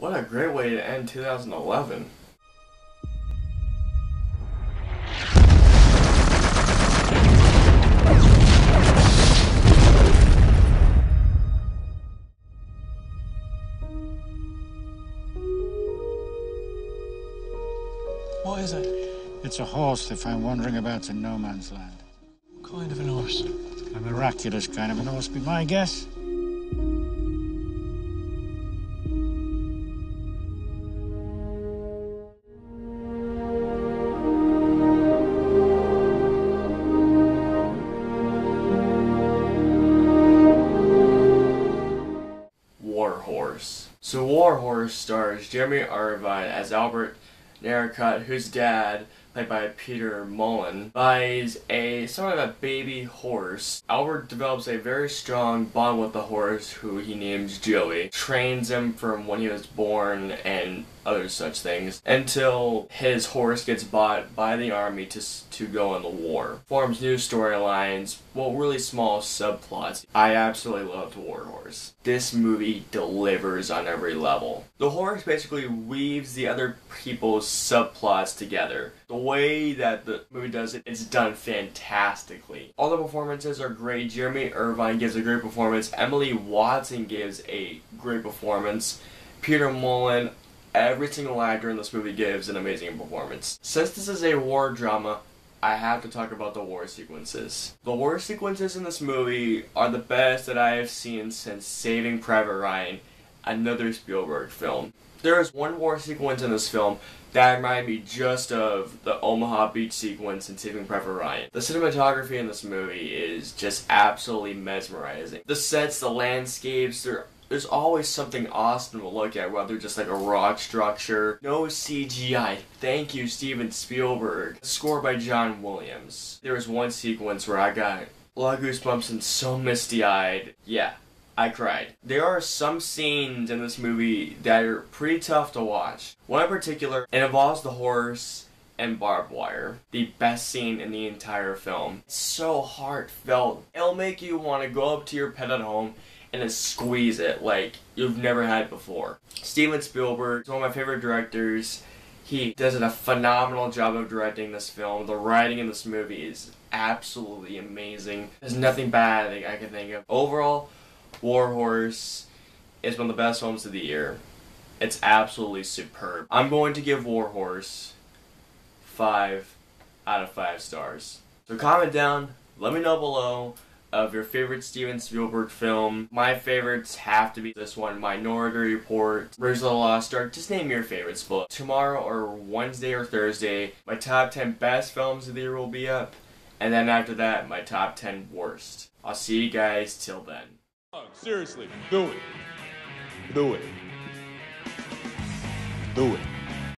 What a great way to end 2011. What is it? It's a horse they found wandering about in no man's land. What kind of an horse? A miraculous kind of an horse, be my guess. So War Horse stars Jeremy Irvine as Albert Narracott, whose dad, played by Peter Mullan, buys a sort of a baby horse. Albert develops a very strong bond with the horse, who he names Joey, trains him from when he was born and other such things, until his horse gets bought by the army to to go in the war. Forms new storylines, well, really small subplots. I absolutely loved War Horse. This movie delivers on every level. The horse basically weaves the other people's subplots together. The way that the movie does it, it's done fantastically. All the performances are great. Jeremy Irvine gives a great performance. Emily Watson gives a great performance. Peter Mullan, every single actor in this movie gives an amazing performance. Since this is a war drama, I have to talk about the war sequences. The war sequences in this movie are the best that I have seen since Saving Private Ryan, another Spielberg film. There is one war sequence in this film that reminded me just of the Omaha Beach sequence in Saving Private Ryan. The cinematography in this movie is just absolutely mesmerizing. The sets, the landscapes, there's always something awesome to look at, whether just like a rock structure. No CGI. Thank you, Steven Spielberg. Score by John Williams. There was one sequence where I got a lot of goosebumps and so misty eyed. Yeah, I cried. There are some scenes in this movie that are pretty tough to watch. One in particular, it involves the horse and barbed wire. The best scene in the entire film. It's so heartfelt. It'll make you want to go up to your pet at home and squeeze it like you've never had before. Steven Spielberg is one of my favorite directors. He does a phenomenal job of directing this film. The writing in this movie is absolutely amazing. There's nothing bad I can think of. Overall, War Horse is one of the best films of the year. It's absolutely superb. I'm going to give War Horse five out of five stars. So comment down, let me know below of your favorite Steven Spielberg film. My favorites have to be this one, Minority Report, Bridge of the Lost Ark. Just name your favorites. But tomorrow or Wednesday or Thursday, my top 10 best films of the year will be up. And then after that, my top 10 worst. I'll see you guys till then. Seriously, do it. Do it. Do it.